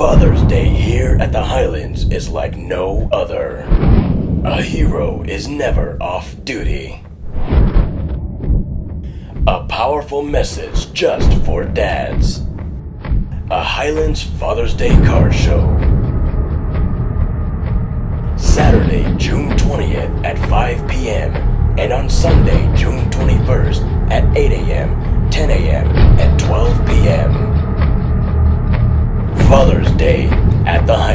Father's Day here at the Highlands is like no other. A hero is never off duty. A powerful message just for dads. A Highlands Father's Day car show. Saturday, June 20th at 5 p.m. and on Sunday, June 21st at 8 a.m. day at the